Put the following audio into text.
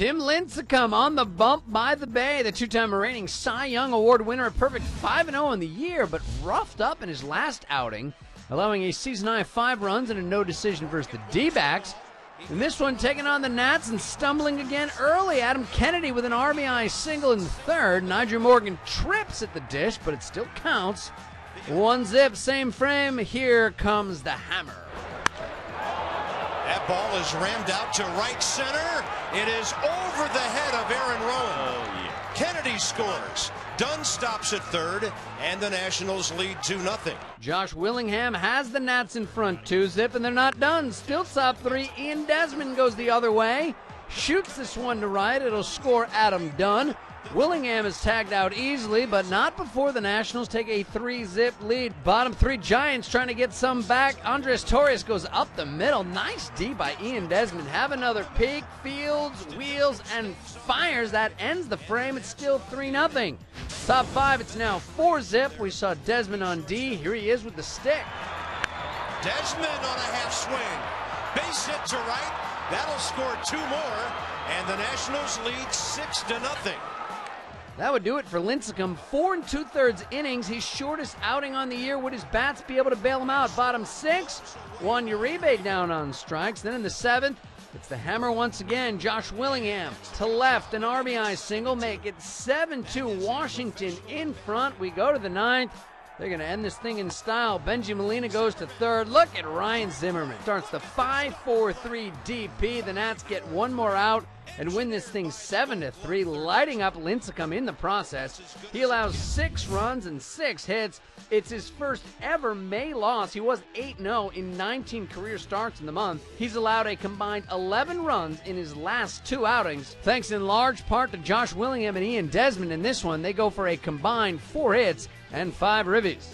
Tim Lincecum on the bump by the Bay, the two-time reigning Cy Young Award winner, a perfect 5-0 in the year, but roughed up in his last outing, allowing a season-high five runs and a no decision versus the D-backs. In this one, taking on the Nats and stumbling again early. Adam Kennedy with an RBI single in the third. Nyjer Morgan trips at the dish, but it still counts. One zip, same frame. Here comes the hammer. That ball is rammed out to right center. It is over the head of Aaron Rowand. Oh, yeah. Kennedy scores. Dunn stops at third, and the Nationals lead 2 0. Josh Willingham has the Nats in front 2 zip, and they're not done. Still top three. Ian Desmond goes the other way. Shoots this one to right. It'll score Adam Dunn. Willingham is tagged out easily, but not before the Nationals take a three zip lead. Bottom three Giants trying to get some back. Andres Torres goes up the middle. Nice D by Ian Desmond. Have another peek, fields, wheels, and fires. That ends the frame. It's still 3 0. Top five, it's now 4 zip. We saw Desmond on D. Here he is with the stick. Desmond on a half swing. Base hit to right. That'll score two more, and the Nationals lead 6 to nothing. That would do it for Lincecum. Four and two thirds innings. His shortest outing on the year. Would his bats be able to bail him out? Bottom six. Juan Uribe down on strikes. Then in the seventh, it's the hammer once again. Josh Willingham to left. An RBI single. Make it 7 2 Washington in front. We go to the ninth. They're going to end this thing in style. Bengie Molina goes to third. Look at Ryan Zimmerman. Starts the 5 4 3 DP. The Nats get one more out and win this thing 7 to 3, lighting up Lincecum in the process. He allows six runs and six hits. It's his first ever May loss. He was 8 0 in 19 career starts in the month. He's allowed a combined 11 runs in his last two outings, thanks in large part to Josh Willingham and Ian Desmond. In this one, they go for a combined four hits and five ribbies.